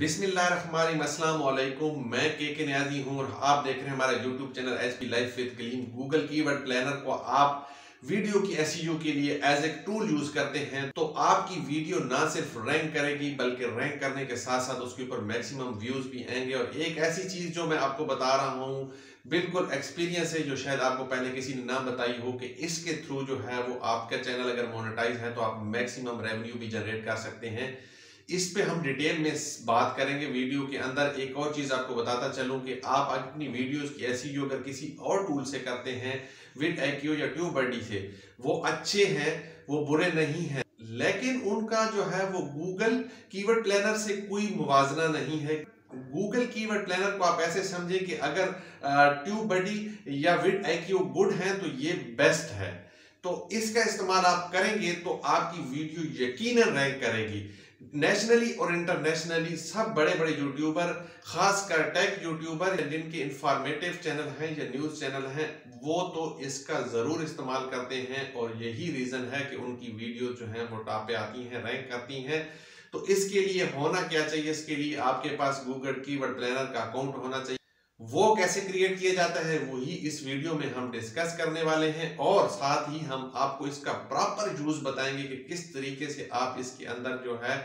बिस्मिल्लाहिर्रहमानिर्रहीम मैं के के न्याजी हूँ और आप देख रहे हैं हमारा YouTube channel H P life with Kaleem. Google keyword planner को आप वीडियो की एस e के लिए एज ए टूल यूज़ करते हैं तो आपकी वीडियो ना सिर्फ़ रैंक करेगी, बल्कि रैंक करने के साथ साथ उसके ऊपर मैक्सिमम व्यूज़ भी आएँगे। और एक ऐसी चीज़ जो मैं आपको बता रहा हूँ, बिल्कुल एक्सपीरियंस है, जो शायद आपको पहले किसी ने ना बताई हो कि इसके थ्रू जो है वो आपका चैनल अगर मोनेटाइज है तो आप मैक्सिमम रेवेन्यू भी जनरेट कर सकते हैं। इस पे हम डिटेल में बात करेंगे वीडियो के अंदर। एक और चीज़ आपको बताता चलूँ कि आप अपनी वीडियोस की जो अगर किसी और टूल से करते हैं विद एक्यू या ट्यूब बडी से, वो अच्छे हैं, वो बुरे नहीं हैं। लेकिन उनका जो है वो गूगल कीवर्ड प्लानर से कोई मुवाजना नहीं है। गूगल कीवर्ड प्लानर को आप ऐसे समझें कि अगर ट्यूब बडी या विद एक्यू गुड है तो ये बेस्ट है। तो इसका इस्तेमाल आप करेंगे तो आपकी वीडियो यकीनन रैंक करेगी। नेशनली और इंटरनेशनली सब बड़े बड़े यूट्यूबर खासकर टेक यूट्यूबर जिनके इंफॉर्मेटिव चैनल हैं या न्यूज़ चैनल हैं, वो तो इसका ज़रूर इस्तेमाल करते हैं और यही रीज़न है कि उनकी वीडियो जो है, वो आती हैं रैंक करती हैं। तो इसके लिए होना क्या चाहिए? इसके लिए आपके पास गूगल कीवर्ड प्लानर का अकाउंट होना चाहिए। वो कैसे क्रिएट किया जाता है, वही इस वीडियो में हम डिस्कस करने वाले हैं और साथ ही हम आपको इसका प्रॉपर यूज़ बताएँगे कि किस तरीके से आप इसके अंदर जो है,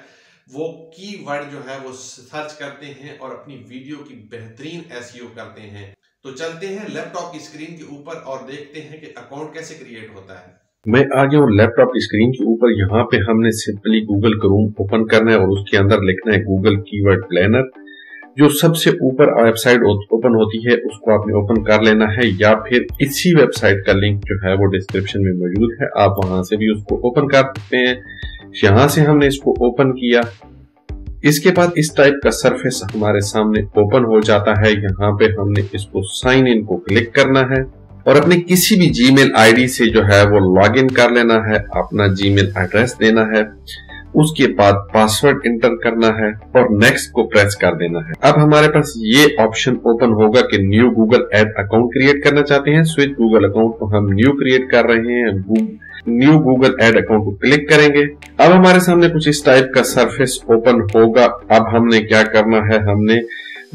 वो कीवर्ड जो है वो सर्च करते हैं और अपनी वीडियो की बेहतरीन एस e करते हैं। तो चलते हैं लैपटॉप की स्क्रीन के ऊपर और देखते हैं कि अकाउंट कैसे क्रिएट होता है। मैं आ गया हूँ लैपटॉप स्क्रीन के ऊपर यहाँ पे हमने सिंपली गूगल क्रोम ओपन करना है और उसके अंदर लिखना है गूगल कीवर्ड प्लानर जो सबसे ऊपर वेबसाइट ओपन होती है, उसको आपने ओपन कर लेना है, या फिर इसी वेबसाइट का लिंक जो है वो डिस्क्रिप्शन में मौजूद है, आप वहाँ से भी उसको ओपन कर सकते हैं। यहाँ से हमने इसको ओपन किया। इसके बाद इस टाइप का सरफेस हमारे सामने ओपन हो जाता है। यहाँ पे हमने इसको साइन इन को क्लिक करना है और अपने किसी भी जीमेल आईडी से जो है वो लॉगिन कर लेना है, अपना जीमेल एड्रेस देना है। उसके बाद पासवर्ड इंटर करना है और नेक्स्ट को प्रेस कर देना है। अब हमारे पास ये ऑप्शन ओपन होगा कि new Google ad account create करना चाहते हैं। स्विच गूगल अकाउंट को हम न्यू क्रिएट कर रहे हैं। न्यू गूगल एड अकाउंट को क्लिक करेंगे। अब हमारे सामने कुछ इस टाइप का सरफेस ओपन होगा। अब हमने क्या करना है? हमने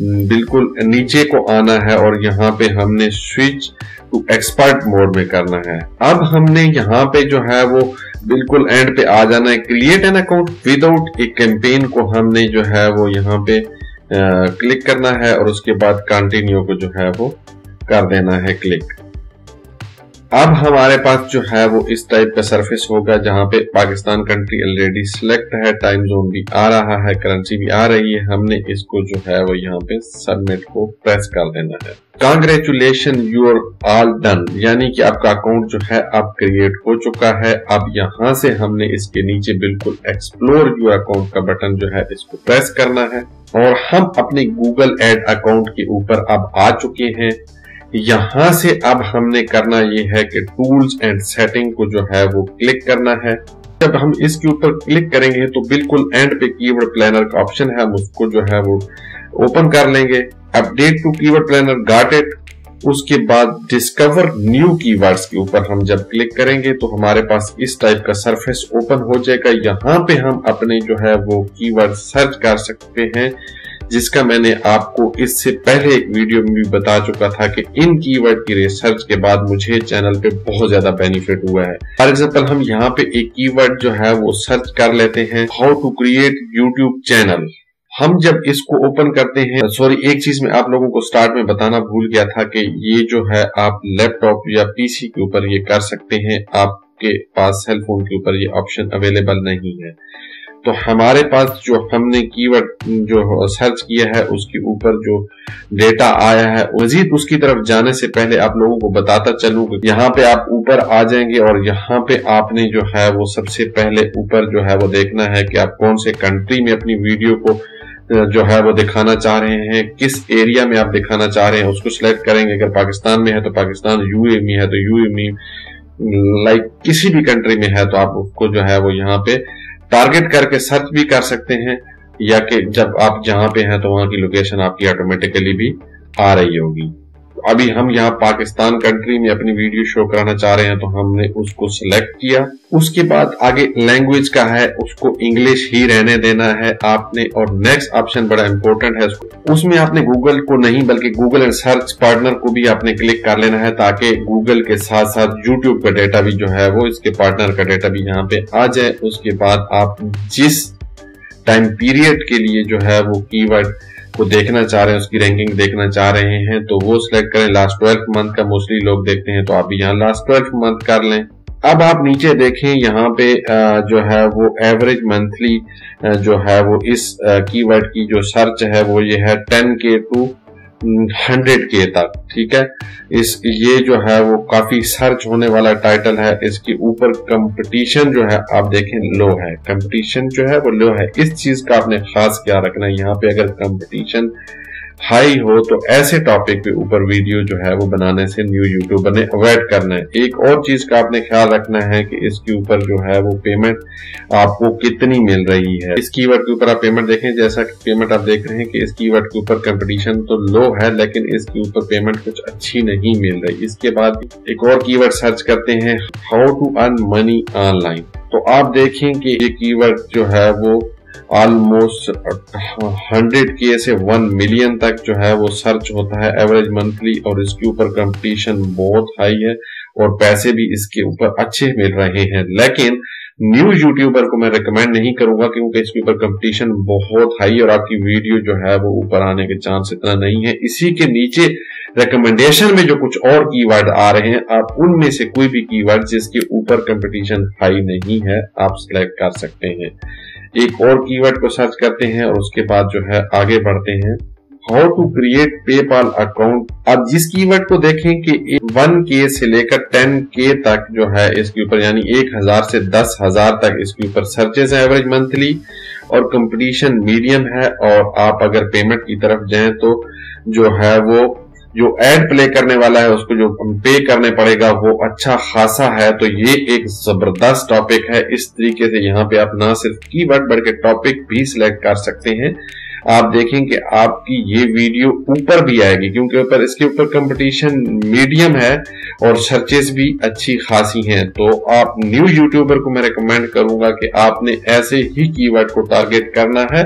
बिल्कुल नीचे को आना है और यहाँ पे हमने स्विच टू एक्सपर्ट मोड में करना है। अब हमने यहाँ पे जो है वो बिल्कुल एंड पे आ जाना है create an account without a campaign को हमने जो है वो यहाँ पे क्लिक करना है और उसके बाद कंटिन्यू को जो है वो कर देना है क्लिक अब हमारे पास जो है वो इस टाइप का सरफेस होगा जहाँ पे पाकिस्तान कंट्री ऑलरेडी सिलेक्ट है टाइम जोन भी आ रहा है करेंसी भी आ रही है। हमने इसको जो है वो यहाँ पे सबमिट को प्रेस कर देना है। कांग्रेचुलेशन यूर ऑल डन यानी कि आपका अकाउंट जो है अब क्रिएट हो चुका है। अब यहाँ से हमने इसके नीचे बिल्कुल एक्सप्लोर यूर अकाउंट का बटन जो है इसको प्रेस करना है। और हम अपने गूगल एड अकाउंट के ऊपर अब आ चुके हैं। यहाँ से अब हमने करना ये है कि टूल्स एंड सेटिंग को जो है वो क्लिक करना है। जब हम इसके ऊपर क्लिक करेंगे तो बिल्कुल एंड पे कीवर्ड प्लानर का ऑप्शन है। हम उसको जो है वो ओपन कर लेंगे। Update to keyword planner it उसके बाद डिस्कवर न्यू कीवर्ड्स के ऊपर हम जब क्लिक करेंगे तो हमारे पास इस टाइप का सरफेस ओपन हो जाएगा। यहाँ पे हम अपने जो है वो कीवर्ड सर्च कर सकते हैं। जिसका मैंने आपको इससे पहले एक वीडियो में भी बता चुका था कि इन कीवर्ड की रिसर्च के बाद मुझे चैनल पे बहुत ज़्यादा बेनिफिट हुआ है। फॉर एग्ज़ाम्पल हम यहाँ पे एक कीवर्ड जो है वो सर्च कर लेते हैं how to create YouTube channel हम जब इसको ओपन करते हैं सॉरी एक चीज़ में आप लोगों को स्टार्ट में बताना भूल गया था कि ये जो है आप लैपटॉप या पीसी के ऊपर ये कर सकते हैं। आपके पास सेल फ़ोन के ऊपर ये ऑप्शन अवेलेबल नहीं है। तो हमारे पास जो हमने कीवर्ड जो सर्च किया है, उसके ऊपर जो डेटा आया है, मजीद उसकी तरफ़ जाने से पहले आप लोगों को बताता चलूँ यहाँ पे आप ऊपर आ जाएँगे और यहाँ पे आपने जो है वो सबसे पहले ऊपर जो है वो देखना है कि आप कौन से कंट्री में अपनी वीडियो को जो है वो दिखाना चाह रहे हैं, किस एरिया में आप दिखाना चाह रहे हैं, उसको सिलेक्ट करेंगे। अगर पाकिस्तान में है तो पाकिस्तान यूए में है तो यूए में लाइक किसी भी कंट्री में है तो आप उसको जो है वो यहाँ पे टारगेट करके सर्च भी कर सकते हैं, या कि जब आप जहाँ पे हैं तो वहाँ की लोकेशन आपकी ऑटोमेटिकली भी आ रही होगी। अभी हम यहाँ पाकिस्तान कंट्री में अपनी वीडियो शो कराना चाह रहे हैं तो हमने उसको सिलेक्ट किया। उसके बाद आगे लैंग्वेज का है, उसको इंग्लिश ही रहने देना है आपने, और नेक्स्ट ऑप्शन बड़ा इंपॉर्टेंट है उसको। उसमें आपने गूगल को नहीं, बल्कि गूगल एंड सर्च पार्टनर को भी आपने क्लिक कर लेना है, ताकि गूगल के साथ साथ यूट्यूब का डेटा भी जो है, वो इसके पार्टनर का डेटा भी यहाँ पे आ जाए। उसके बाद आप जिस टाइम पीरियड के लिए जो है वो कीवर्ड को देखना चाह रहे हैं, उसकी रैंकिंग देखना चाह रहे हैं तो वो सिलेक्ट करें। लास्ट ट्वेल्थ मंथ का मोस्टली लोग देखते हैं तो आप यहाँ लास्ट ट्वेल्थ मंथ कर लें। अब आप नीचे देखें, यहाँ पे जो है वो एवरेज मंथली जो है वो इस कीवर्ड की जो सर्च है, वो ये है टेन के टू हंड्रेड के तक, ठीक है? इस, ये जो है वो काफ़ी सर्च होने वाला टाइटल है। इसके ऊपर कंपटीशन जो है, आप देखें लो है। कंपटीशन जो है वो लो है। इस चीज़ का आपने खास क्या रखना है। यहाँ पे अगर कंपटीशन हाई हो तो ऐसे टॉपिक पे ऊपर वीडियो जो है वो बनाने से न्यू यूट्यूबर ने अवॉइड करना है। एक और चीज़ का आपने ख्याल रखना है कि इसके ऊपर जो है वो पेमेंट आपको कितनी मिल रही है। इस कीवर्ड के ऊपर आप पेमेंट देखें, जैसा कि पेमेंट आप देख रहे हैं कि इस कीवर्ड के ऊपर कंपटीशन तो लो है, लेकिन इसके ऊपर पेमेंट कुछ अच्छी नहीं मिल रही। इसके बाद एक और कीवर्ड सर्च करते हैं how to earn money online तो आप देखें कि ये कीवर्ड जो है वो ऑलमोस्ट हंड्रेड के से वन मिलियन तक जो है वो सर्च होता है। एवरेज मंथली और इसके ऊपर कंपटीशन बहुत हाई है और पैसे भी इसके ऊपर अच्छे मिल रहे हैं। लेकिन न्यू यूट्यूबर को मैं रिकमेंड नहीं करूँगा क्योंकि इसके ऊपर कंपटीशन बहुत हाई है और आपकी वीडियो जो है वो ऊपर आने के चांस इतना नहीं है। इसी के नीचे रिकमेंडेशन में जो कुछ और कीवर्ड आ रहे हैं, आप उनमें से कोई भी कीवर्ड जिसके ऊपर कंपटीशन हाई नहीं है, आप सिलेक्ट कर सकते हैं। एक और कीवर्ड को सर्च करते हैं और उसके बाद जो है आगे बढ़ते हैं। How to create PayPal account अब जिस कीवर्ड को देखें कि वन के से लेकर टेन के तक जो है इसके ऊपर यानी एक हज़ार से दस हज़ार तक इसके ऊपर सर्चेस है एवरेज मंथली और कंपटीशन मीडियम है और आप अगर पेमेंट की तरफ़ जाएँ तो जो है वो जो एड प्ले करने वाला है, उसको जो पे करने पड़ेगा, वो अच्छा खासा है तो ये एक ज़बरदस्त टॉपिक है। इस तरीके से यहाँ पे आप ना सिर्फ़ कीवर्ड बल्कि टॉपिक भी सिलेक्ट कर सकते हैं। आप देखें कि आपकी ये वीडियो ऊपर भी आएगी, क्योंकि ऊपर, इसके ऊपर कंपटीशन मीडियम है और सर्चेस भी अच्छी खासी हैं। तो आप न्यू यूट्यूबर को मैं रिकमेंड करूँगा कि आपने ऐसे ही कीवर्ड को टारगेट करना है,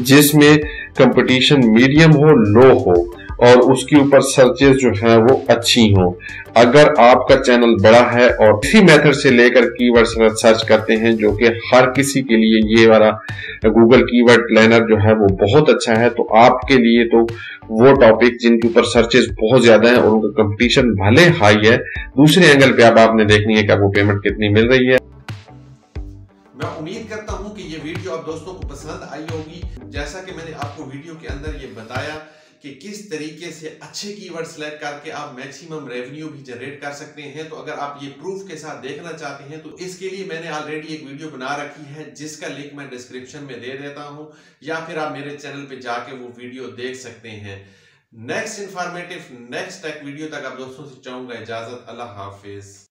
जिसमें कंपटीशन मीडियम हो लो हो। और उसके ऊपर सर्चेस जो है वो अच्छी हो। अगर आपका चैनल बड़ा है और इसी मेथड से लेकर कीवर्ड सर्च करते हैं, जो कि हर किसी के लिए ये वाला गूगल कीवर्ड प्लानर जो है वो बहुत अच्छा है तो आपके लिए तो वो टॉपिक जिनके ऊपर सर्चेस बहुत ज़्यादा है और उनका कंपटीशन भले हाई है, दूसरे एंगल पे अब आपने देखनी है कि आपको पेमेंट कितनी मिल रही है। मैं उम्मीद करता हूँ कि ये वीडियो आप दोस्तों को पसंद आई होगी। जैसा कि मैंने आपको वीडियो के अंदर ये बताया कि किस तरीके से अच्छे कीवर्ड सेलेक्ट करके आप मैक्सिमम रेवेन्यू भी जनरेट कर सकते हैं। तो अगर आप ये प्रूफ के साथ देखना चाहते हैं तो इसके लिए मैंने ऑलरेडी एक वीडियो बना रखी है, जिसका लिंक मैं डिस्क्रिप्शन में दे देता हूँ, या फिर आप मेरे चैनल पर जाके वो वीडियो देख सकते हैं। Next informative next tech video तक आप दोस्तों से चाहूँगा। इजाज़त, अल्लाह हाफिज।